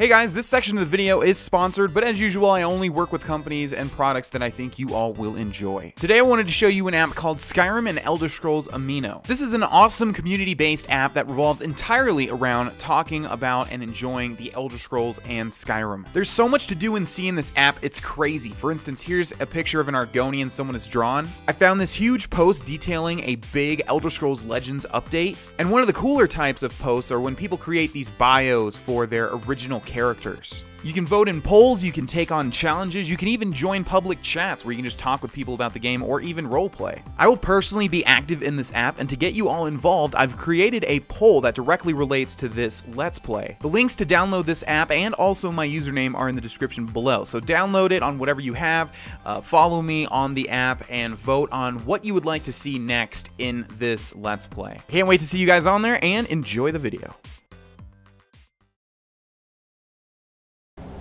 Hey guys, this section of the video is sponsored, but as usual, I only work with companies and products that I think you all will enjoy. Today I wanted to show you an app called Skyrim and Elder Scrolls Amino. This is an awesome community-based app that revolves entirely around talking about and enjoying the Elder Scrolls and Skyrim. There's so much to do and see in this app, it's crazy. For instance, here's a picture of an Argonian someone has drawn. I found this huge post detailing a big Elder Scrolls Legends update, and one of the cooler types of posts are when people create these bios for their original characters. You can vote in polls, you can take on challenges, you can even join public chats where you can just talk with people about the game or even roleplay. I will personally be active in this app, and to get you all involved, I've created a poll that directly relates to this Let's Play. The links to download this app and also my username are in the description below, so download it on whatever you have, uh, follow me on the app, and vote on what you would like to see next in this Let's Play. Can't wait to see you guys on there, and enjoy the video.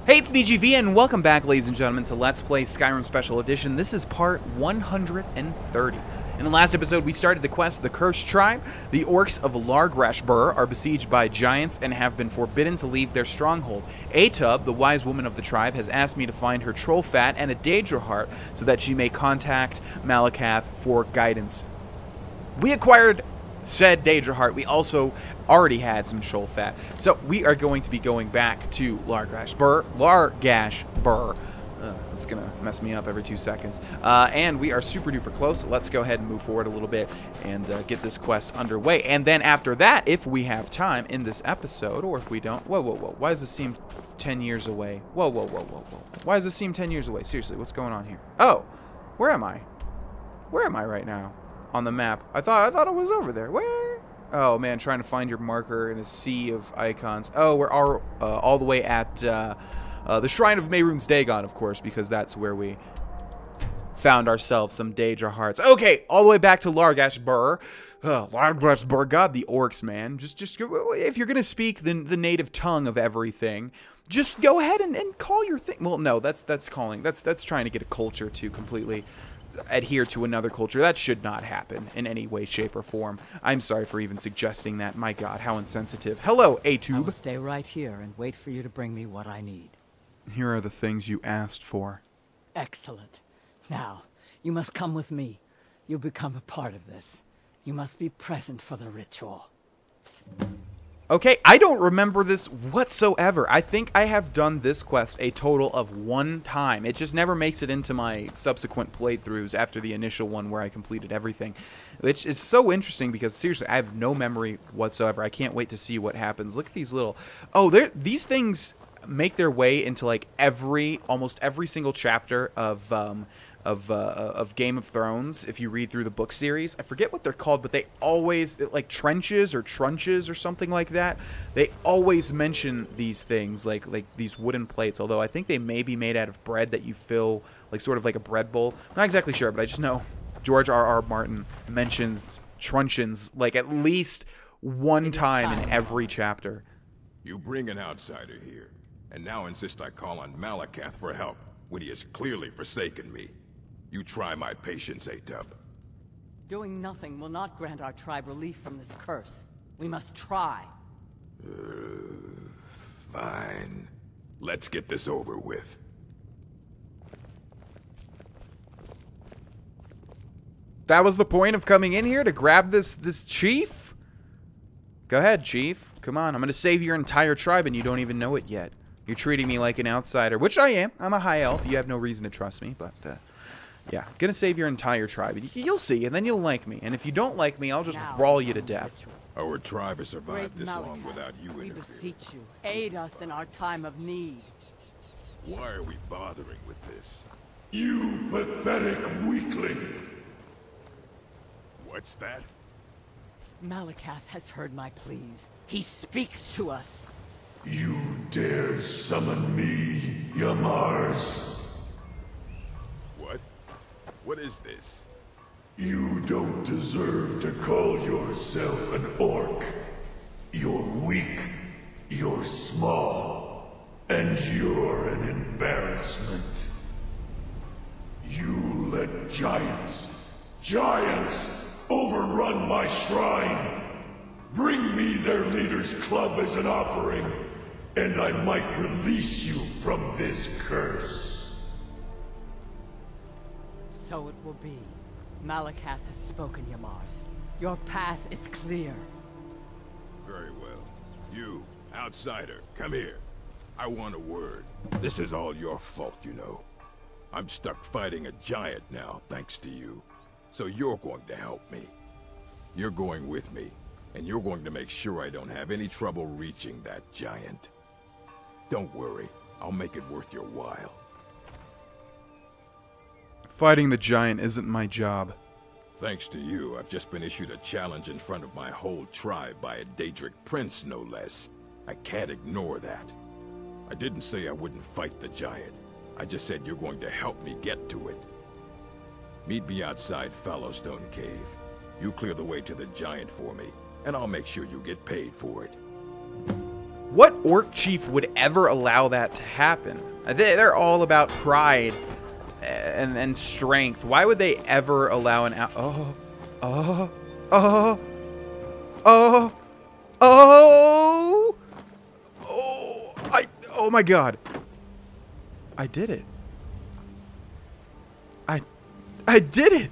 Hey, it's BGV, and welcome back, ladies and gentlemen, to Let's Play Skyrim Special Edition. This is part 130. In the last episode, we started the quest The Cursed Tribe. The orcs of Largrashbur are besieged by giants and have been forbidden to leave their stronghold. Atub, the wise woman of the tribe, has asked me to find her troll fat and a Daedra heart so that she may contact Malacath for guidance. We acquired said Daedra Heart, we also already had some Shoal Fat. So we are going to be going back to Largashbur. Largash Burr. Uh, it's going to mess me up every two seconds. Uh, and we are super duper close. Let's go ahead and move forward a little bit and uh, get this quest underway. And then after that, if we have time in this episode, or if we don't... Whoa, whoa, whoa. Why does this seem 10 years away? Whoa, whoa, whoa, whoa, whoa. Why does this seem 10 years away? Seriously, what's going on here? Oh, where am I? Where am I right now? On the map. I thought I thought it was over there. Where? Oh man, trying to find your marker in a sea of icons. Oh, we're all, uh, all the way at uh, uh, the Shrine of Mehrunes Dagon, of course, because that's where we found ourselves some Daedra hearts. Okay, all the way back to Largashbur. Oh, Largashbur, God, the orcs, man. Just, just if you're gonna speak the the native tongue of everything, just go ahead and, and call your thing. Well, no, that's that's calling. That's that's trying to get a culture to completely adhere to another culture. That should not happen in any way, shape, or form. I'm sorry for even suggesting that. My God, how insensitive. Hello, Atub. I will stay right here and wait for you to bring me what I need. Here are the things you asked for. Excellent. Now, you must come with me. You'll become a part of this. You must be present for the ritual. Okay, I don't remember this whatsoever. I think I have done this quest a total of one time. It just never makes it into my subsequent playthroughs after the initial one where I completed everything. Which is so interesting because seriously, I have no memory whatsoever. I can't wait to see what happens. Look at these little... Oh, these things make their way into like every, almost every single chapter of... Um, of uh, of Game of Thrones. If you read through the book series, I forget what they're called, but they always like trenches or trunches or something like that. They always mention these things like like these wooden plates. Although I think they may be made out of bread that you fill like sort of like a bread bowl. Not exactly sure, but I just know George R. R. Martin mentions truncheons like at least one time in every chapter. You bring an outsider here, and now insist I call on Malacath for help when he has clearly forsaken me. You try my patience, Atub. Doing nothing will not grant our tribe relief from this curse. We must try. Uh, fine. Let's get this over with. That was the point of coming in here to grab this this chief? Go ahead, chief. Come on, I'm going to save your entire tribe and you don't even know it yet. You're treating me like an outsider, which I am. I'm a high elf. You have no reason to trust me, but uh, yeah, gonna save your entire tribe. You'll see, and then you'll like me. And if you don't like me, I'll just now, brawl you to death. Our tribe has survived this long without you We beseech you, aid us in our time of need. Why are we bothering with this? You pathetic weakling! What's that? Malacath has heard my pleas. He speaks to us. You dare summon me, Yamarz? What is this? You don't deserve to call yourself an orc. You're weak, you're small, and you're an embarrassment. You let giants, giants, overrun my shrine. Bring me their leader's club as an offering, and I might release you from this curse. So it will be. Malacath has spoken, Yamarz. Your path is clear. Very well. You, outsider, come here. I want a word. This is all your fault, you know. I'm stuck fighting a giant now, thanks to you. So you're going to help me. You're going with me, and you're going to make sure I don't have any trouble reaching that giant. Don't worry, I'll make it worth your while. Fighting the giant isn't my job. Thanks to you, I've just been issued a challenge in front of my whole tribe by a Daedric prince, no less. I can't ignore that. I didn't say I wouldn't fight the giant. I just said you're going to help me get to it. Meet me outside Fallowstone Cave. You clear the way to the giant for me, and I'll make sure you get paid for it. What orc chief would ever allow that to happen? They're all about pride and, and strength. Why would they ever allow an out? Oh, oh, oh, oh, oh, oh! I. Oh my God! I did it. I, I did it.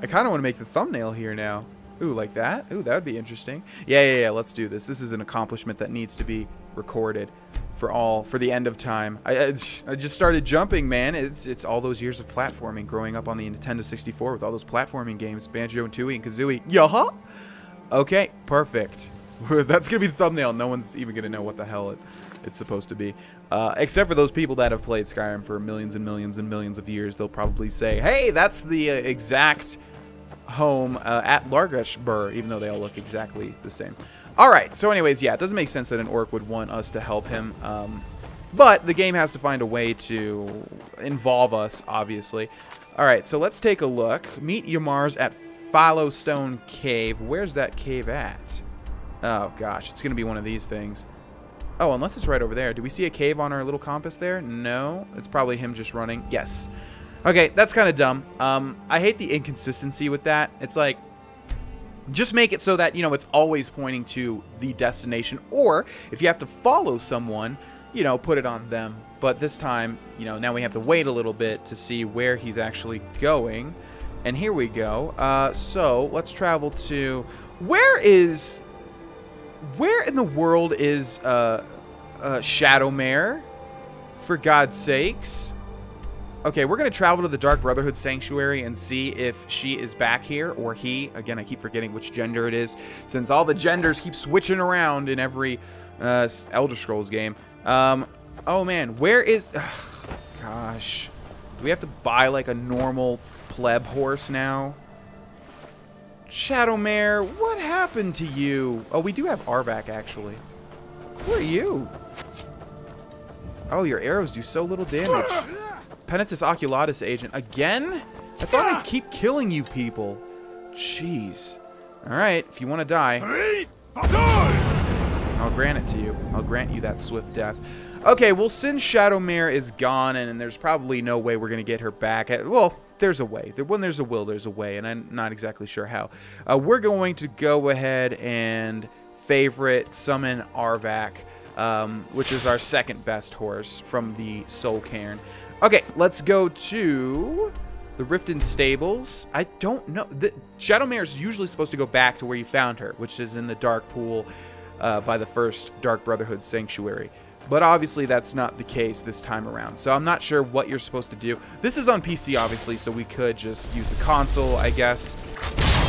I kind of want to make the thumbnail here now. Ooh, like that? Ooh, that would be interesting. Yeah, yeah, yeah, let's do this. This is an accomplishment that needs to be recorded for all, for the end of time. I, I, just started jumping, man. It's, it's all those years of platforming, growing up on the Nintendo 64 with all those platforming games, Banjo and Tooie and Kazooie. Yeah. Okay, perfect. That's to be the thumbnail. No one's even to know what the hell it, it's supposed to be. Uh, except for those people that have played Skyrim for millions and millions and millions of years. They'll probably say, hey, that's the uh, exact home uh, at Largashbur, even though they all look exactly the same. All right, so anyways, yeah, it doesn't make sense that an orc would want us to help him. Um, but the game has to find a way to involve us, obviously. All right, so let's take a look. Meet Yamarz at Fallowstone Cave. Where's that cave at? Oh, gosh, it's going to be one of these things. Oh, unless it's right over there. Do we see a cave on our little compass there? No. It's probably him just running. Yes. Okay, that's kind of dumb. Um, I hate the inconsistency with that. It's like, just make it so that, you know, it's always pointing to the destination. Or, if you have to follow someone, you know, put it on them. But this time, you know, now we have to wait a little bit to see where he's actually going. And here we go. Uh, so, let's travel to... Where is... Where in the world is uh, uh? For God's sakes. Okay, we're going to travel to the Dark Brotherhood Sanctuary and see if she is back here or he. Again, I keep forgetting which gender it is since all the genders keep switching around in every uh, Elder Scrolls game. Um, oh man, where is... Ugh, gosh. Do we have to buy like a normal pleb horse now? Shadowmare, what happened to you? Oh, we do have Arvak, actually. Who are you? Oh, your arrows do so little damage. Penitus Oculatus agent. Again? I thought I'd keep killing you people. Jeez. Alright, if you want to die, I'll grant it to you. I'll grant you that swift death. Okay, well, since Shadowmare is gone, and, and there's probably no way we're going to get her back. At, well, there's a way. When there's a will, there's a way, and I'm not exactly sure how. Uh, we're going to go ahead and favorite summon Arvak, um, which is our second best horse from the Soul Cairn. Okay, let's go to the Riften Stables. I don't know. The, Shadowmare is usually supposed to go back to where you found her, which is in the Dark Pool uh, by the first Dark Brotherhood Sanctuary. But obviously that's not the case this time around. So I'm not sure what you're supposed to do. This is on PC, obviously, so we could just use the console, I guess.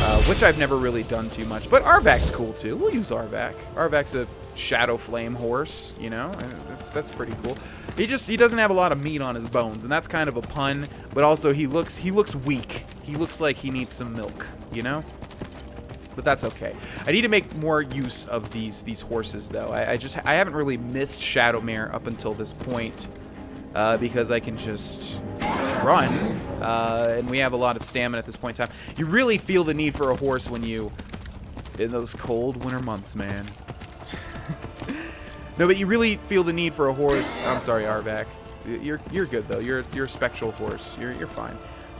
Uh, which I've never really done too much. But Arvak's cool, too. We'll use Arvak. Arvak's a Shadow Flame horse, you know? Uh, That's, that's pretty cool. He just, he doesn't have a lot of meat on his bones, and that's kind of a pun. But also, he looks, he looks weak. He looks like he needs some milk, you know? but that's okay. I need to make more use of these these horses, though. I, I just I haven't really missed Shadowmare up until this point uh, because I can just run, uh, and we have a lot of stamina at this point in time. You really feel the need for a horse when you in those cold winter months, man. no, but you really feel the need for a horse. I'm sorry, Arvak. You're you're good though. You're you're a spectral horse. You're you're fine.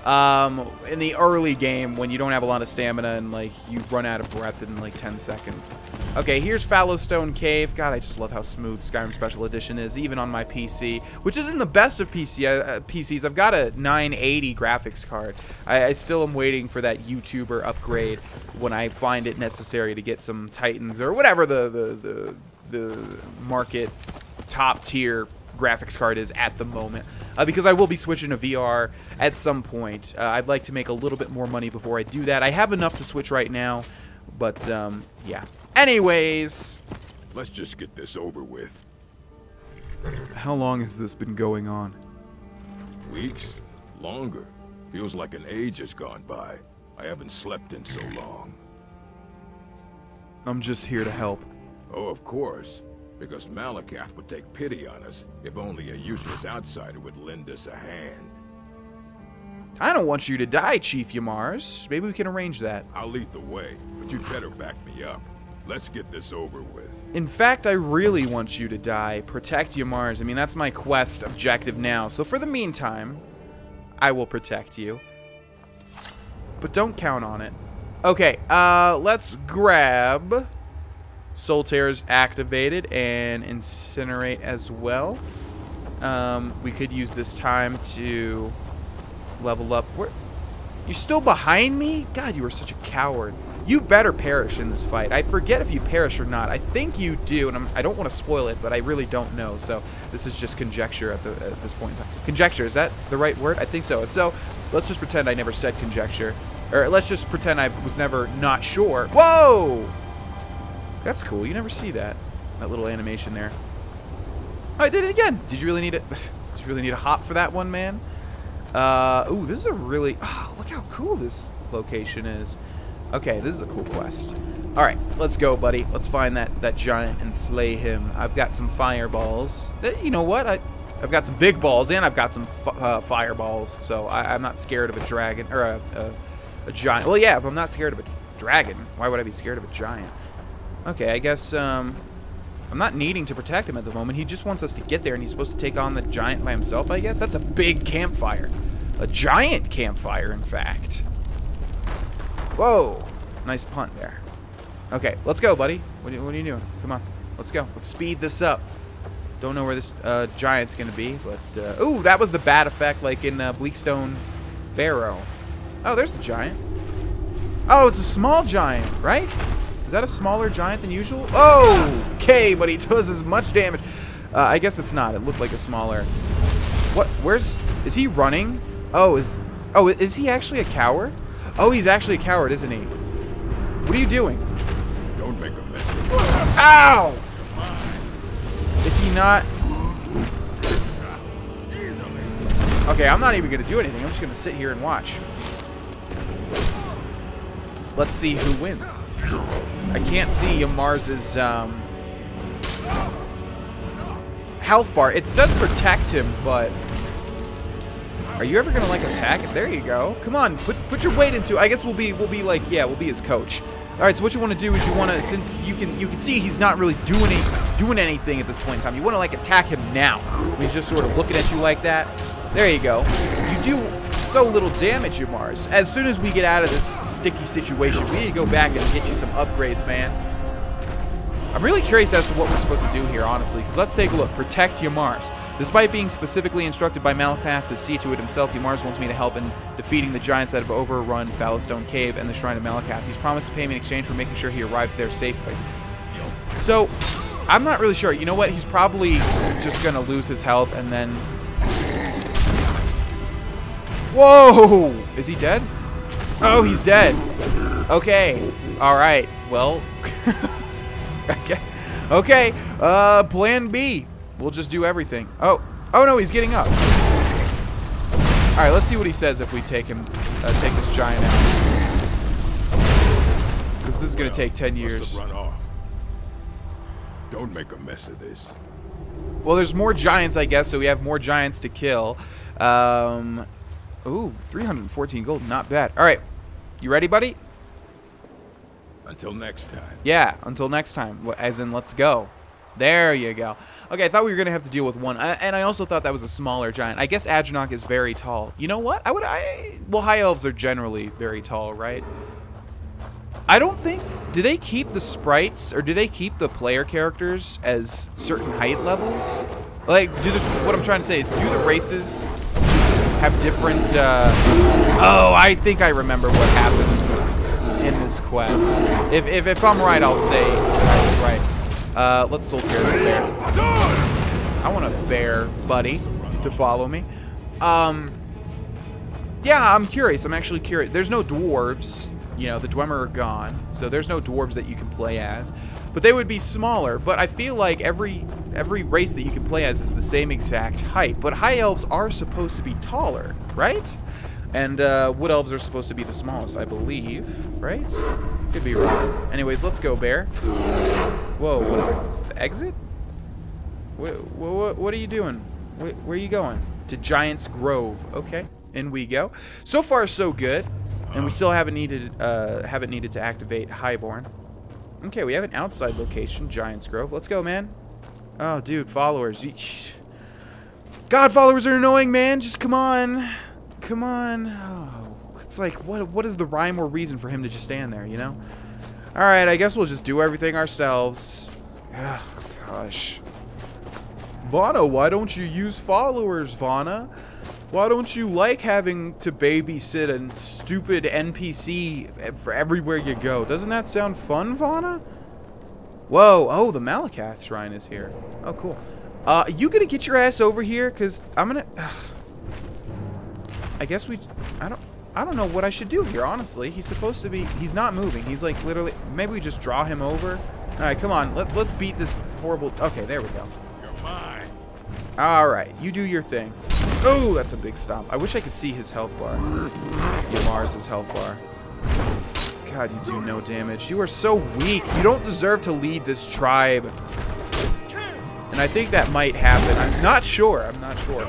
Um, in the early game when you don't have a lot of stamina and like you run out of breath in like 10 seconds. Okay, here's Fallowstone Cave. God, I just love how smooth Skyrim Special Edition is, even on my PC, which isn't the best of PC uh, uh PCs. I've got a 980 graphics card. I, I still am waiting for that YouTuber upgrade when I find it necessary to get some Titans or whatever the the the, the market top tier graphics card is at the moment. Uh, because I will be switching to VR at some point. Uh, I'd like to make a little bit more money before I do that. I have enough to switch right now, but um, yeah. Anyways. Let's just get this over with. How long has this been going on? Weeks? Longer. Feels like an age has gone by. I haven't slept in so long. I'm just here to help. Oh, of course because Malacath would take pity on us if only a useless outsider would lend us a hand. I don't want you to die, Chief Yamarz. Maybe we can arrange that. I'll lead the way, but you'd better back me up. Let's get this over with. In fact, I really want you to die. Protect Yamarz. I mean, that's my quest objective now. So for the meantime, I will protect you. But don't count on it. Okay, uh, let's grab Soul Tear is activated and Incinerate as well. Um, we could use this time to level up. Where, you still behind me? God, you are such a coward. You better perish in this fight. I forget if you perish or not. I think you do, and I'm, I do not want to spoil it, but I really don't know. So this is just conjecture at, the, at this point in time. Conjecture, is that the right word? I think so. If so, let's just pretend I never said conjecture. Or let's just pretend I was never not sure. Whoa! That's cool. You never see that. That little animation there. Oh, I did it again. Did you really need it? did you really need a hop for that one, man? Uh, ooh, this is a really... Oh, look how cool this location is. Okay, this is a cool quest. All right, let's go, buddy. Let's find that, that giant and slay him. I've got some fireballs. Eh, you know what? I, I've got some big balls and I've got some uh, fireballs. So I, am not scared of a dragon or a, a, a giant. Well, yeah, if I'm not scared of a dragon, why would I be scared of a giant? Okay, I guess um, I'm not needing to protect him at the moment. He just wants us to get there, and he's supposed to take on the giant by himself, I guess? That's a big campfire. A giant campfire, in fact. Whoa. Nice punt there. Okay, let's go, buddy. What are, you, what are you doing? Come on. Let's go. Let's speed this up. Don't know where this uh, giant's going to be, but... Uh, ooh, that was the bad effect, like in uh, Bleakstone Barrow. Oh, there's the giant. Oh, it's a small giant, right? Is that a smaller giant than usual? Oh, okay, but he does as much damage. Uh, I guess it's not. It looked like a smaller. What? Where's? Is he running? Oh, is? Oh, is he actually a coward? Oh, he's actually a coward, isn't he? What are you doing? Don't make a mess. Ow! Is he not? Okay, I'm not even gonna do anything. I'm just gonna sit here and watch. Let's see who wins. I can't see Mars's um, health bar. It says protect him, but are you ever gonna like attack it? There you go. Come on, put put your weight into. I guess we'll be we'll be like yeah, we'll be his coach. All right, so what you want to do is you want to since you can you can see he's not really doing any, doing anything at this point in time. You want to like attack him now. He's just sort of looking at you like that. There you go. You do so little damage, Mars. As soon as we get out of this sticky situation, we need to go back and get you some upgrades, man. I'm really curious as to what we're supposed to do here, honestly, because let's take a look. Protect Yamarz. Despite being specifically instructed by Malacath to see to it himself, Yamarz wants me to help in defeating the giants that have overrun Fallowstone Cave and the Shrine of Malacath. He's promised to pay me in exchange for making sure he arrives there safely. So, I'm not really sure. You know what? He's probably just going to lose his health and then Whoa! Is he dead? Oh, he's dead. Okay. All right. Well. okay. Okay. Uh, plan B. We'll just do everything. Oh. Oh no, he's getting up. All right. Let's see what he says if we take him, uh, take this giant out. Because this is gonna take 10 years. Run off. Don't make a mess of this. Well, there's more giants, I guess, so we have more giants to kill. Um, Ooh, 314 gold. Not bad. All right. You ready, buddy? Until next time. Yeah, until next time. As in, let's go. There you go. Okay, I thought we were gonna have to deal with one, I, and I also thought that was a smaller giant. I guess Adrenoch is very tall. You know what? I would. I well, high elves are generally very tall, right? I don't think. Do they keep the sprites or do they keep the player characters as certain height levels? Like, do the what I'm trying to say is, do the races have different? Uh, oh, I think I remember what happens in this quest. If if, if I'm right, I'll say I was right. Uh, let's Soul Tear this bear. I want a bear, buddy, to follow me. Um, yeah, I'm curious. I'm actually curious. There's no dwarves. You know, the Dwemer are gone, so there's no dwarves that you can play as. But they would be smaller. But I feel like every every race that you can play as is the same exact height. But high elves are supposed to be taller, right? And uh, wood elves are supposed to be the smallest, I believe, right? Could be wrong. Anyways, let's go, bear. Whoa, what is this? Exit? What, what, what are you doing? Where, where are you going? To Giant's Grove. Okay, in we go. So far, so good. And we still haven't needed uh, haven't needed to activate Highborn. Okay, we have an outside location, Giant's Grove. Let's go, man. Oh, dude, followers. God, followers are annoying, man. Just come on. Come on. Oh, it's like, what? what is the rhyme or reason for him to just stand there, you know? Alright, I guess we'll just do everything ourselves. Ugh, gosh. Vana, why don't you use followers, Vana? Why don't you like having to babysit a stupid NPC for everywhere you go? Doesn't that sound fun, Vana? Whoa, oh, the Malacath Shrine is here. Oh, cool. Uh, you gonna get your ass over here? Because I'm gonna... I guess we... I don't... I don't know what I should do here, honestly. He's supposed to be... He's not moving. He's like literally... Maybe we just draw him over. All right, come on. Let, let's beat this horrible... Okay, there we go. All right, you do your thing. Oh, that's a big stomp. I wish I could see his health bar. Yamar's health bar. God, you do no damage. You are so weak. You don't deserve to lead this tribe. And I think that might happen. I'm not sure. I'm not sure.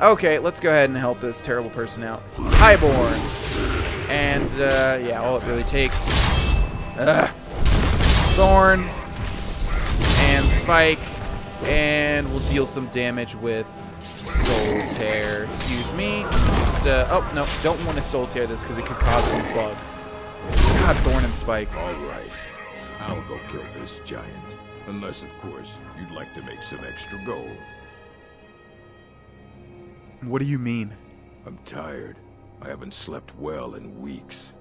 Okay, let's go ahead and help this terrible person out. Highborn. And, uh, yeah, all it really takes... Uh, Thorn. And Spike. And we'll deal some damage with Soul Tear. Excuse me. Just, uh, oh, no, don't want to Soul Tear this because it could cause some bugs. God, Thorn and Spike. All right. I'll go kill this giant. Unless, of course, you'd like to make some extra gold. What do you mean? I'm tired. I haven't slept well in weeks.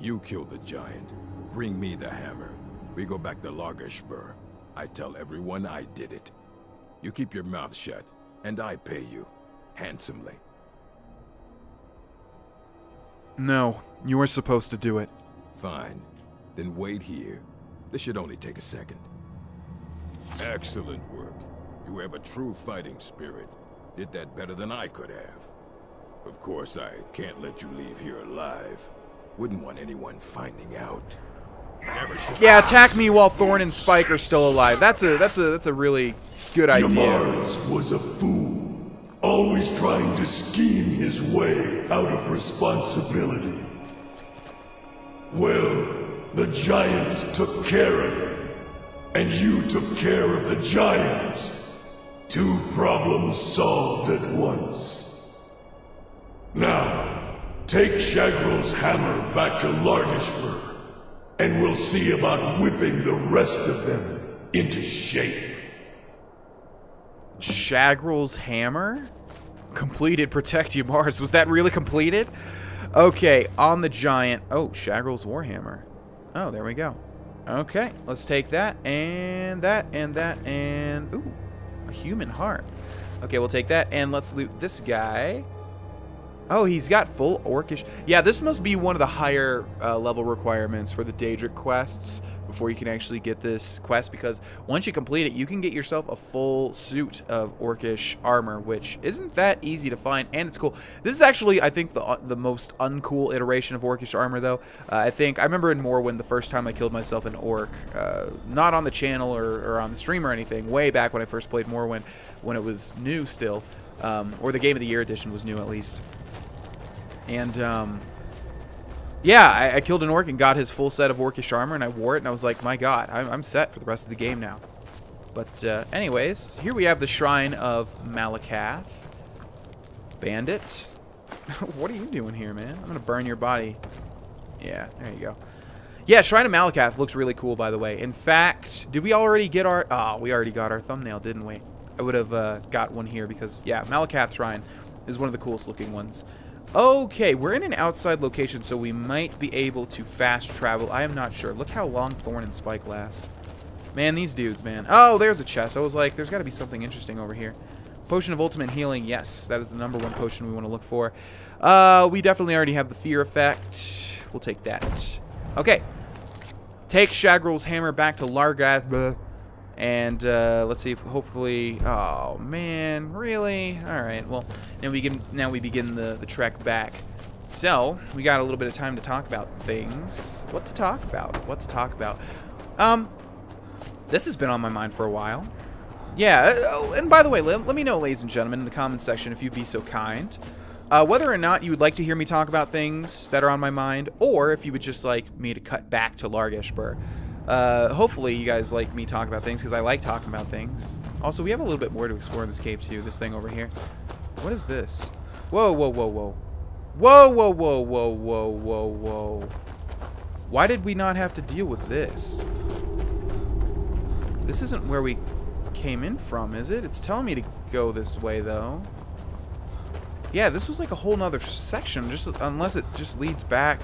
You kill the giant. Bring me the hammer. We go back to Largashbur. I tell everyone I did it. You keep your mouth shut, and I pay you. Handsomely. No, you were supposed to do it. Fine. Then wait here. This should only take a second. Excellent work. You have a true fighting spirit. Did that better than I could have. Of course, I can't let you leave here alive. Wouldn't want anyone finding out. Yeah, attack me while Thorn and Spike are still alive. That's a that's a that's a really good idea. Yamarz was a fool, always trying to scheme his way out of responsibility. Well, the giants took care of him, and you took care of the giants. Two problems solved at once. Now, take Shagrol's hammer back to Largashbur, and we'll see about whipping the rest of them into shape. Shagrol's hammer? Completed Protect Yamarz. Was that really completed? Okay, on the giant. Oh, Shagrol's Warhammer. Oh, there we go. Okay, let's take that, and that, and that, and... Ooh, a human heart. Okay, we'll take that, and let's loot this guy. Oh, he's got full orcish. Yeah, this must be one of the higher uh, level requirements for the Daedric quests before you can actually get this quest because once you complete it, you can get yourself a full suit of orcish armor, which isn't that easy to find, and it's cool. This is actually, I think, the uh, the most uncool iteration of orcish armor, though. Uh, I think I remember in Morrowind the first time I killed myself an orc, uh, not on the channel or, or on the stream or anything, way back when I first played Morrowind, when it was new still, um, or the Game of the Year edition was new at least. And, um, yeah, I, I, killed an orc and got his full set of orcish armor, and I wore it, and I was like, my god, I'm, I'm set for the rest of the game now. But uh, anyways, here we have the Shrine of Malacath. Bandit. what are you doing here, man? I'm going to burn your body. Yeah, there you go. Yeah, Shrine of Malacath looks really cool, by the way. In fact, did we already get our... Oh, we already got our thumbnail, didn't we? I would have uh, got one here because, yeah, Malacath Shrine is one of the coolest looking ones. Okay, we're in an outside location, so we might be able to fast travel. I am not sure. Look how long Thorn and Spike last. Man, these dudes, man. Oh, there's a chest. I was like, there's got to be something interesting over here. Potion of Ultimate Healing. Yes, that is the number one potion we want to look for. Uh, we definitely already have the Fear Effect. We'll take that. Okay. Take Shagrol's Hammer back to Largath. And uh, let's see if hopefully... Oh, man. Really? Alright, well, now we, can, now we begin the, the trek back. So, we got a little bit of time to talk about things. What to talk about? What to talk about? Um, this has been on my mind for a while. Yeah, oh, and by the way, let, let, me know, ladies and gentlemen, in the comments section, if you'd be so kind, uh, whether or not you would like to hear me talk about things that are on my mind, or if you would just like me to cut back to Largashbur. Uh, hopefully you guys like me talking about things, because I like talking about things. Also, we have a little bit more to explore in this cave, too. This thing over here. What is this? Whoa, whoa, whoa, whoa. Whoa, whoa, whoa, whoa, whoa, whoa, whoa. Why did we not have to deal with this? This isn't where we came in from, is it? It's telling me to go this way, though. Yeah, this was like a whole nother section, just unless it just leads back.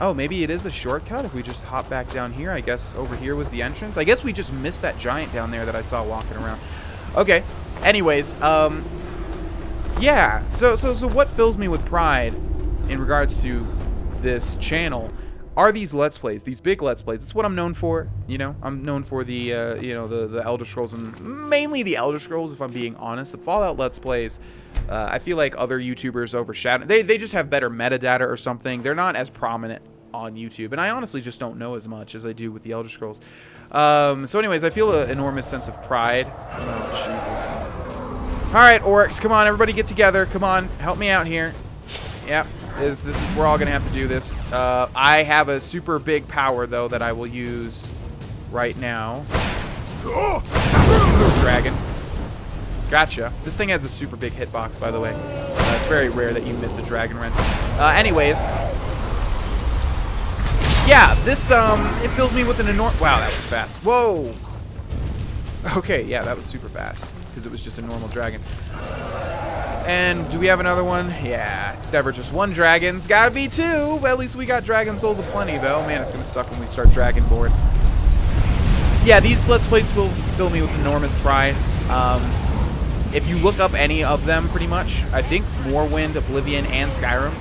Oh, maybe it is a shortcut if we just hop back down here. I guess over here was the entrance. I guess we just missed that giant down there that I saw walking around. Okay. Anyways, um, yeah. So, so, so what fills me with pride in regards to this channel are these Let's Plays, these big Let's Plays. It's what I'm known for, you know. I'm known for the, uh, you know, the, the Elder Scrolls, and mainly the Elder Scrolls, if I'm being honest. The Fallout Let's Plays, uh, I feel like other YouTubers overshadow. They, they just have better metadata or something. They're not as prominent on YouTube, and I honestly just don't know as much as I do with the Elder Scrolls. Um, so anyways, I feel an enormous sense of pride. Oh, Jesus. All right, Oryx, come on, everybody get together. Come on, help me out here. Yep, is this is we're all gonna have to do this. Uh, I have a super big power though that I will use right now. Dragon. Gotcha. This thing has a super big hitbox, by the way. Uh, it's very rare that you miss a dragon rend. Uh, anyways. Yeah, this, um, it fills me with an enormous... Wow, that was fast. Whoa! Okay, yeah, that was super fast. Because it was just a normal dragon. And do we have another one? Yeah, it's never just one dragon. It's gotta be two. At least we got dragon souls aplenty, though. Man, it's gonna suck when we start dragonborn. Yeah, these Let's Plays will fill me with enormous pride. Um, if you look up any of them, pretty much, I think Morrowind, Oblivion, and Skyrim,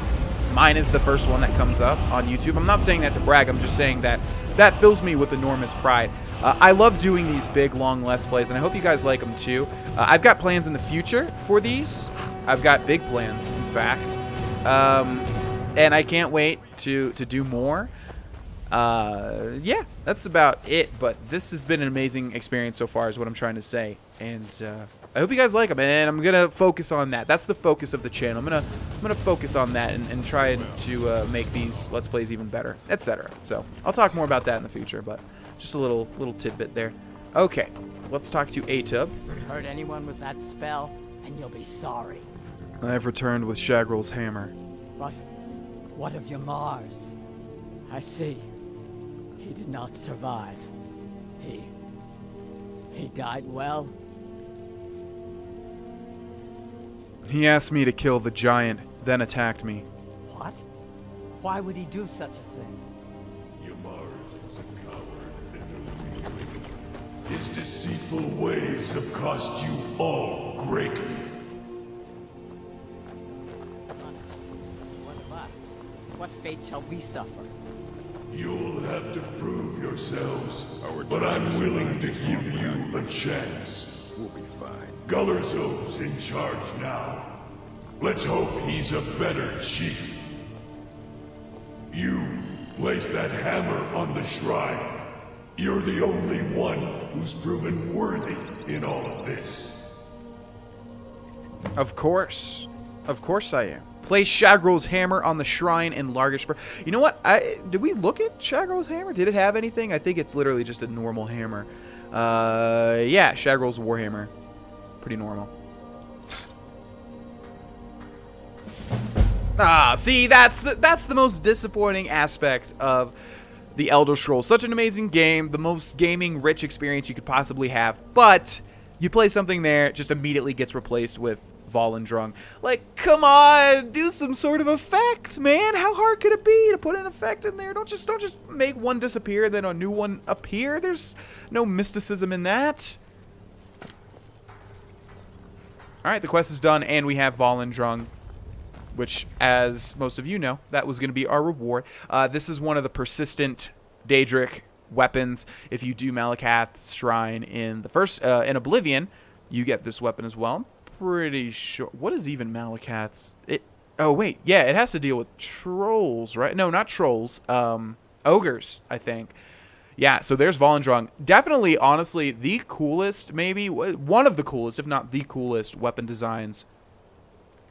mine is the first one that comes up on YouTube. I'm not saying that to brag. I'm just saying that that fills me with enormous pride. Uh, I love doing these big, long Let's Plays, and I hope you guys like them too. Uh, I've got plans in the future for these. I've got big plans, in fact. Um, and I can't wait to, to do more. Uh, yeah, that's about it. But this has been an amazing experience so far is what I'm trying to say. And uh, I hope you guys like them, and I'm gonna focus on that. That's the focus of the channel. I'm gonna I'm gonna focus on that and, and try to uh, make these Let's Plays even better, etc. So I'll talk more about that in the future, but just a little little tidbit there. Okay, let's talk to Atub. Hurt anyone with that spell, and you'll be sorry. I have returned with Shagrol's hammer. But what of Yamarz? I see. He did not survive. He... He died well? He asked me to kill the giant, then attacked me. What? Why would he do such a thing? Yamarz was a coward and a. His deceitful ways have cost you all greatly. What fate shall we suffer? You'll have to prove yourselves, Our but I'm willing to give you a chance. We'll be fine. Gularzob's in charge now. Let's hope he's a better chief. You place that hammer on the shrine. You're the only one who's proven worthy in all of this. Of course. Of course I am. Place Shagrol's hammer on the shrine in Largashbur. You know what? I did we look at Shagrol's hammer? Did it have anything? I think it's literally just a normal hammer. Uh, yeah, Shagrol's Warhammer. Pretty normal. Ah, see, that's the that's the most disappointing aspect of the Elder Scrolls. Such an amazing game, the most gaming rich experience you could possibly have, but you play something there, it just immediately gets replaced with Volendrung. Like, come on, do some sort of effect, man. How hard could it be to put an effect in there? Don't just don't just make one disappear and then a new one appear. There's no mysticism in that. All right, the quest is done, and we have Volendrung which, as most of you know, that was going to be our reward. Uh, this is one of the persistent Daedric weapons. If you do Malacath's Shrine in the first uh, in Oblivion, you get this weapon as well. Pretty sure. What is even Malacath's? It. Oh wait, yeah, it has to deal with trolls, right? No, not trolls. Um, ogres, I think. Yeah, so there's Volendrung. Definitely, honestly, the coolest, maybe one of the coolest, if not the coolest, weapon designs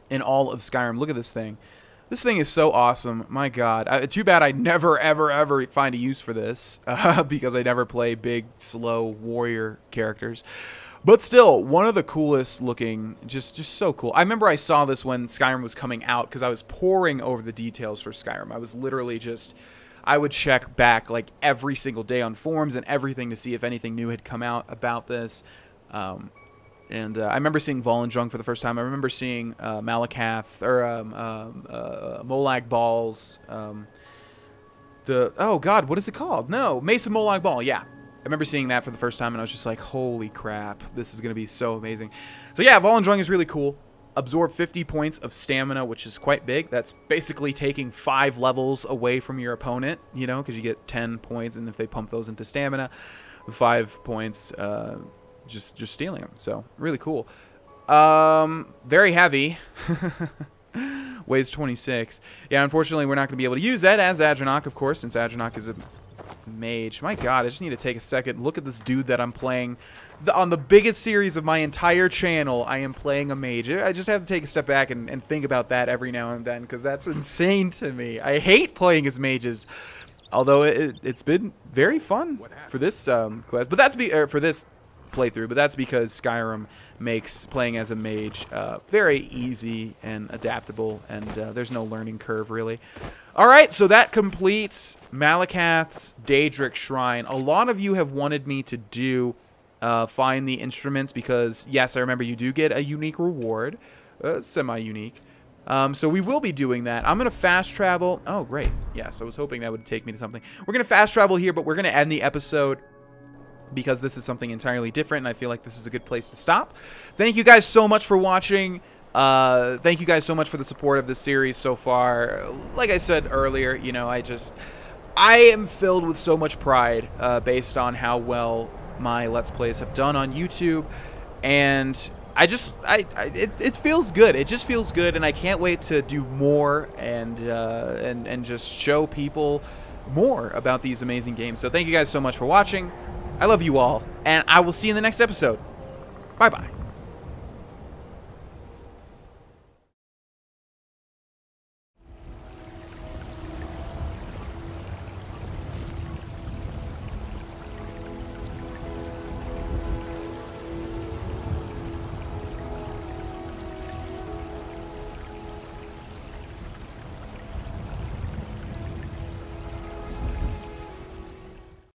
in all of Skyrim. Look at this thing. This thing is so awesome. My God. Too bad I never, ever, ever find a use for this uh, because I never play big, slow warrior characters. But still, one of the coolest looking, just just so cool. I remember I saw this when Skyrim was coming out because I was poring over the details for Skyrim. I was literally just, I would check back like every single day on forums and everything to see if anything new had come out about this. Um, and uh, I remember seeing Volendrung for the first time. I remember seeing uh, Malacath or um, um, uh, Molag Balls. Um, the oh god, what is it called? No, Mace of Molag Bal. Yeah, I remember seeing that for the first time, and I was just like, holy crap, this is gonna be so amazing. So yeah, Volendrung is really cool. Absorb 50 points of stamina, which is quite big. That's basically taking five levels away from your opponent, you know, because you get 10 points, and if they pump those into stamina, the five points uh, just just stealing them. So really cool. Um, very heavy. Weighs 26. Yeah, unfortunately, we're not going to be able to use that as Adrenoch, of course, since Adrenoch is a mage. My god, I just need to take a second. Look at this dude that I'm playing. The, on the biggest series of my entire channel, I am playing a mage. I just have to take a step back and, and think about that every now and then, because that's insane to me. I hate playing as mages. Although it, has been very fun for this um, quest, but that's be er, for this playthrough, but that's because Skyrim makes playing as a mage uh, very easy and adaptable, and uh, there's no learning curve really. All right, so that completes Malacath's Daedric Shrine. A lot of you have wanted me to do uh, find the instruments because, yes, I remember you do get a unique reward, uh, semi-unique. Um, so we will be doing that. I'm going to fast travel. Oh, great. Yes, I was hoping that would take me to something. We're going to fast travel here, but we're going to end the episode because this is something entirely different and I feel like this is a good place to stop. Thank you guys so much for watching. Uh, thank you guys so much for the support of this series so far. Like I said earlier, you know, I just... I am filled with so much pride uh, based on how well my Let's Plays have done on YouTube. And I just, I, I it, it, feels good. It just feels good, and I can't wait to do more and uh, and and just show people more about these amazing games. So thank you guys so much for watching. I love you all, and I will see you in the next episode. Bye bye.